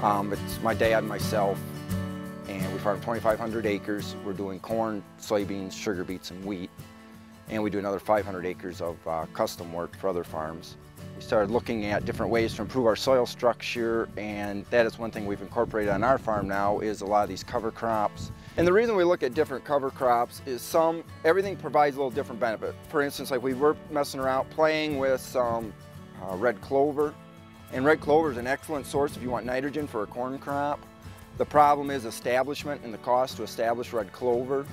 Um, it's my dad and myself, and we farm 2,500 acres. We're doing corn, soybeans, sugar beets, and wheat. And we do another 500 acres of uh, custom work for other farms. We started looking at different ways to improve our soil structure, and that is one thing we've incorporated on our farm now is a lot of these cover crops. And the reason we look at different cover crops is some, everything provides a little different benefit. For instance, like we were messing around playing with some uh, red clover, and red clover is an excellent source if you want nitrogen for a corn crop. The problem is establishment and the cost to establish red clover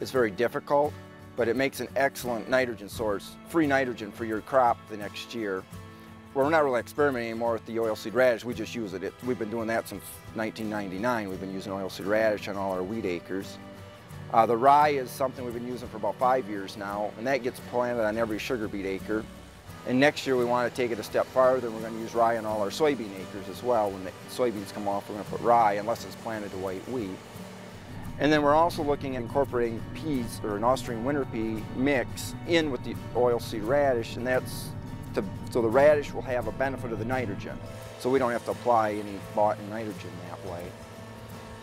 is very difficult, but it makes an excellent nitrogen source, free nitrogen for your crop the next year. Well, we're not really experimenting anymore with the oilseed radish, we just use it. it. We've been doing that since 1999. We've been using oilseed radish on all our wheat acres. Uh, the rye is something we've been using for about five years now, and that gets planted on every sugar beet acre. And next year we want to take it a step farther we're going to use rye on all our soybean acres as well. When the soybeans come off, we're going to put rye unless it's planted to white wheat. And then we're also looking at incorporating peas or an Austrian winter pea mix in with the oilseed radish and that's to, so the radish will have a benefit of the nitrogen. So we don't have to apply any bought nitrogen that way.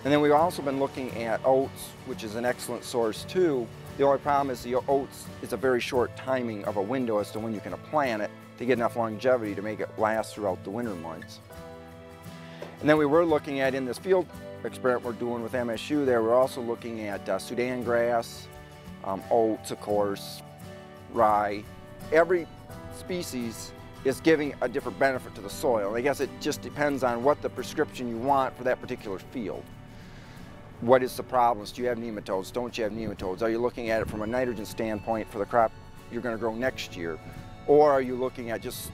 And then we've also been looking at oats, which is an excellent source too, the only problem is the oats is a very short timing of a window as to when you can plant it to get enough longevity to make it last throughout the winter months. And then we were looking at in this field experiment we're doing with MSU there, we're also looking at uh, Sudan grass, um, oats of course, rye. Every species is giving a different benefit to the soil. I guess it just depends on what the prescription you want for that particular field what is the problems? Do you have nematodes? Don't you have nematodes? Are you looking at it from a nitrogen standpoint for the crop you're going to grow next year? Or are you looking at just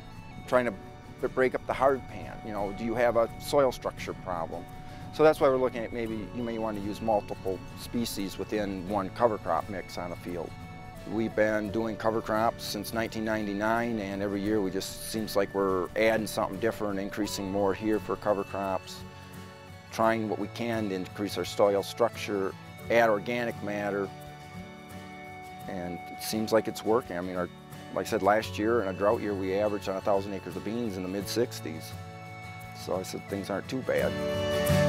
trying to break up the hard pan? You know, do you have a soil structure problem? So that's why we're looking at maybe you may want to use multiple species within one cover crop mix on a field. We've been doing cover crops since 1999 and every year we just seems like we're adding something different, increasing more here for cover crops trying what we can to increase our soil structure, add organic matter, and it seems like it's working. I mean, our, like I said, last year in a drought year, we averaged on 1,000 acres of beans in the mid-60s. So I said things aren't too bad.